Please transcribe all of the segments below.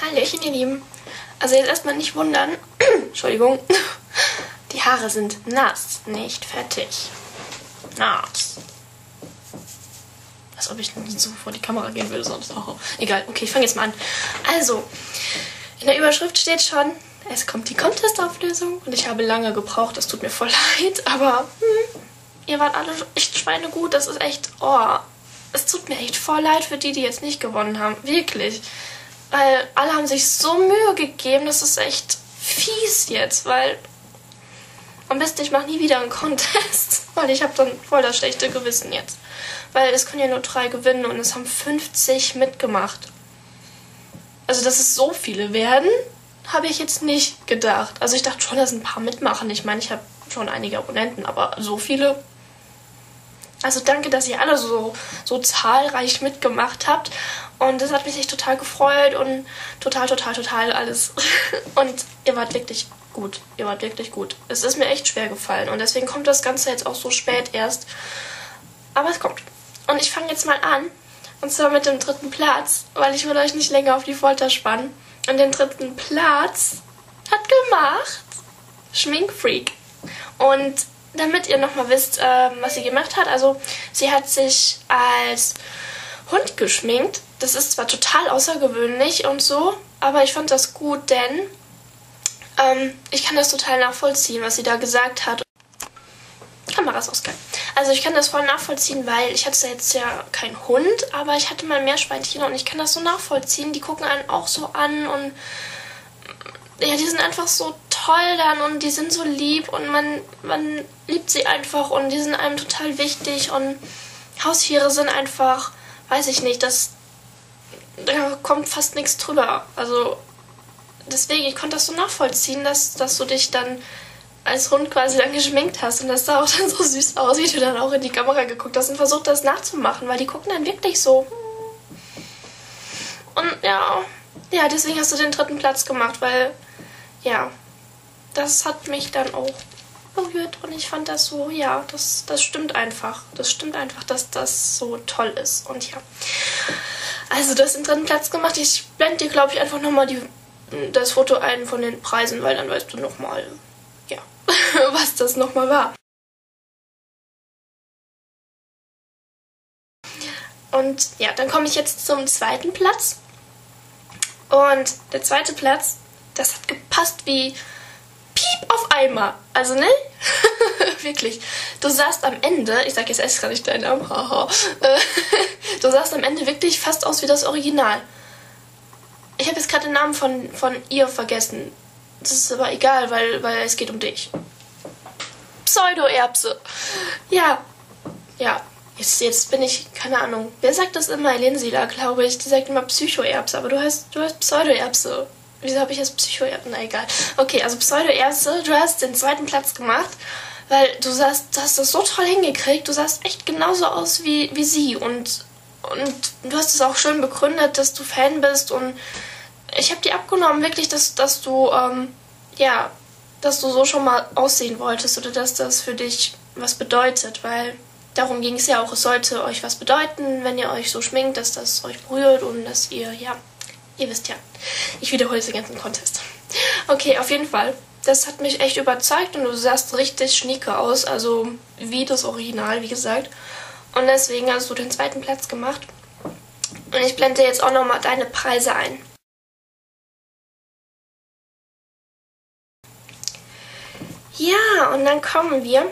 Hallöchen, ihr Lieben. Also jetzt erstmal nicht wundern. Entschuldigung. Die Haare sind nass, nicht fettig. Nass. Als ob ich so vor die Kamera gehen würde, sonst. Oh, egal, okay, ich fange jetzt mal an. Also, in der Überschrift steht schon, es kommt die Contest-Auflösung und ich habe lange gebraucht, das tut mir voll leid, aber hm, ihr wart alle echt schweinegut, das ist echt, oh, es tut mir echt voll leid für die, die jetzt nicht gewonnen haben, wirklich. Weil alle haben sich so Mühe gegeben, das ist echt fies jetzt, weil am besten ich mache nie wieder einen Contest, weil ich habe dann voll das schlechte Gewissen jetzt. Weil es können ja nur drei gewinnen und es haben 50 mitgemacht. Also, dass es so viele werden, habe ich jetzt nicht gedacht. Also ich dachte schon, dass ein paar mitmachen. Ich meine, ich habe schon einige Abonnenten, aber so viele. Also danke, dass ihr alle so, so zahlreich mitgemacht habt. Und das hat mich echt total gefreut und total, total, total alles. Und ihr wart wirklich gut. Ihr wart wirklich gut. Es ist mir echt schwer gefallen und deswegen kommt das Ganze jetzt auch so spät erst. Aber es kommt. Und ich fange jetzt mal an. Und zwar mit dem dritten Platz, weil ich will euch nicht länger auf die Folter spannen. Und den dritten Platz hat gemacht Schminkfreak. Und damit ihr nochmal wisst, äh, was sie gemacht hat, also sie hat sich als Hund geschminkt. Das ist zwar total außergewöhnlich und so, aber ich fand das gut, denn ähm, ich kann das total nachvollziehen, was sie da gesagt hat. Kameras ausgeil. Also ich kann das voll nachvollziehen, weil ich hatte jetzt ja keinen Hund, aber ich hatte mal Meerschweinchen und ich kann das so nachvollziehen. Die gucken einen auch so an und ja, die sind einfach so toll dann und die sind so lieb und man, man liebt sie einfach und die sind einem total wichtig und Haustiere sind einfach, weiß ich nicht, das da kommt fast nichts drüber. Also deswegen, ich konnte das so nachvollziehen, dass, dass du dich dann als Hund quasi dann geschminkt hast und das sah auch dann so süß aus, wie du dann auch in die Kamera geguckt hast und versucht das nachzumachen, weil die gucken dann wirklich so. Und ja, ja, deswegen hast du den dritten Platz gemacht, weil ja, das hat mich dann auch berührt und ich fand das so, ja, das, das stimmt einfach. Das stimmt einfach, dass das so toll ist. Und ja. Also, hast den dritten Platz gemacht. Ich blende dir, glaube ich, einfach nochmal das Foto ein von den Preisen, weil dann weißt du nochmal, ja, was das nochmal war. Und ja, dann komme ich jetzt zum zweiten Platz. Und der zweite Platz, das hat gepasst wie auf Eimer. Also, ne? Wirklich. Du sahst am Ende, ich sag jetzt erst gar nicht deinen Namen, haha. du sahst am Ende wirklich fast aus wie das Original. Ich habe jetzt gerade den Namen von, von ihr vergessen. Das ist aber egal, weil, weil es geht um dich. Pseudo-Erbse. Ja. Ja. Jetzt, jetzt bin ich, keine Ahnung. Wer sagt das immer? Elensila, glaube ich. Die sagt immer Psycho-Erbse, aber du hast, du hast Pseudo-Erbse. Wieso habe ich jetzt Psycho-Erbse? Na egal. Okay, also Pseudo-Erbse, du hast den zweiten Platz gemacht, weil du sahst, du hast das so toll hingekriegt. Du sahst echt genauso aus wie, wie sie und, und du hast es auch schön begründet, dass du Fan bist und ich habe dir abgenommen, wirklich, dass, dass du, ähm, ja, dass du so schon mal aussehen wolltest oder dass das für dich was bedeutet, weil darum ging es ja auch. Es sollte euch was bedeuten, wenn ihr euch so schminkt, dass das euch berührt und dass ihr, ja, ihr wisst ja. Ich wiederhole den ganzen Contest. Okay, auf jeden Fall. Das hat mich echt überzeugt und du sahst richtig schnieke aus, also wie das Original, wie gesagt. Und deswegen hast du den zweiten Platz gemacht. Und ich blende jetzt auch nochmal deine Preise ein. Ja, und dann kommen wir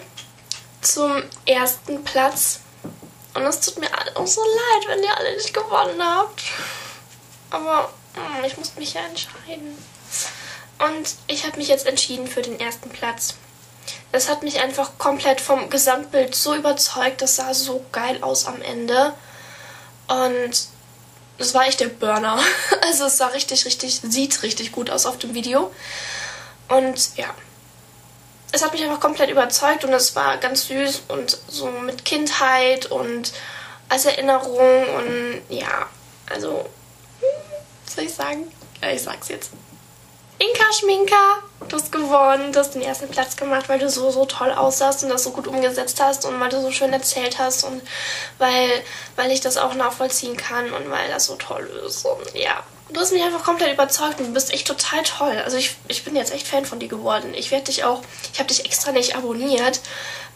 zum ersten Platz. Und es tut mir auch so leid, wenn ihr alle nicht gewonnen habt. Aber hm, ich muss mich ja entscheiden. Und ich habe mich jetzt entschieden für den ersten Platz. Das hat mich einfach komplett vom Gesamtbild so überzeugt. Das sah so geil aus am Ende. Und das war echt der Burner. Also es sah richtig, richtig, sieht richtig gut aus auf dem Video. Und ja, es hat mich einfach komplett überzeugt und es war ganz süß und so mit Kindheit und als Erinnerung und ja, also, soll ich sagen? Ja, ich sag's jetzt. Inka Schminka, du hast gewonnen, du hast den ersten Platz gemacht, weil du so, so toll aussahst und das so gut umgesetzt hast und weil du so schön erzählt hast und weil, weil ich das auch nachvollziehen kann und weil das so toll ist. Und ja, du hast mich einfach komplett überzeugt und du bist echt total toll. Also ich, ich bin jetzt echt Fan von dir geworden. Ich werde dich auch, ich habe dich extra nicht abonniert,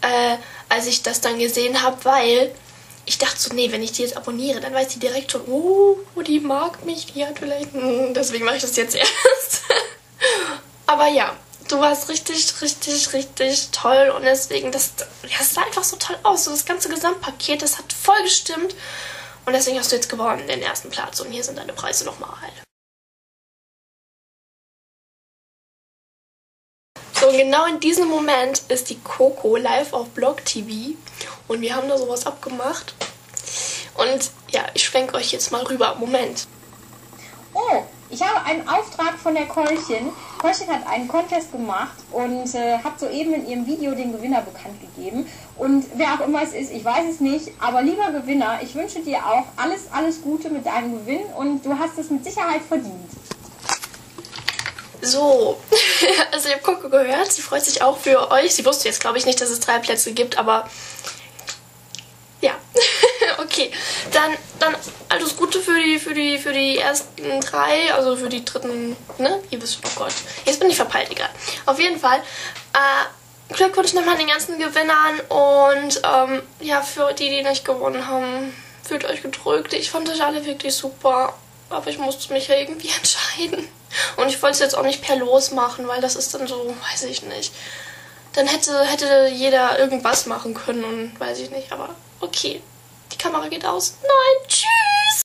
äh, als ich das dann gesehen habe, weil ich dachte so, nee, wenn ich die jetzt abonniere, dann weiß die direkt schon, oh, die mag mich, die hat vielleicht, hm, deswegen mache ich das jetzt erst. Aber ja, du warst richtig, richtig, richtig toll und deswegen, das, das sah einfach so toll aus. So das ganze Gesamtpaket, das hat voll gestimmt und deswegen hast du jetzt gewonnen, den ersten Platz und hier sind deine Preise nochmal. So, genau in diesem Moment ist die Coco live auf Blog TV und wir haben da sowas abgemacht. Und ja, ich schwenke euch jetzt mal rüber. Moment. Oh, ich habe einen Auftrag von der Keulchen. Keulchen hat einen Contest gemacht und äh, hat soeben in ihrem Video den Gewinner bekannt gegeben. Und wer auch immer es ist, ich weiß es nicht. Aber lieber Gewinner, ich wünsche dir auch alles, alles Gute mit deinem Gewinn und du hast es mit Sicherheit verdient. So, also ihr habt Coco gehört, sie freut sich auch für euch. Sie wusste jetzt, glaube ich, nicht, dass es drei Plätze gibt, aber. Okay, dann, dann alles Gute für die, für, die, für die ersten drei, also für die dritten, ne? Ihr wisst, oh Gott, jetzt bin ich verpeilt, egal. Auf jeden Fall, äh, Glückwunsch nochmal den ganzen Gewinnern und ähm, ja, für die, die nicht gewonnen haben, fühlt euch gedrückt. Ich fand euch alle wirklich super, aber ich musste mich ja irgendwie entscheiden. Und ich wollte es jetzt auch nicht per Los machen, weil das ist dann so, weiß ich nicht. Dann hätte, hätte jeder irgendwas machen können und weiß ich nicht. Aber okay, Kamera geht aus. Nein, tschüss.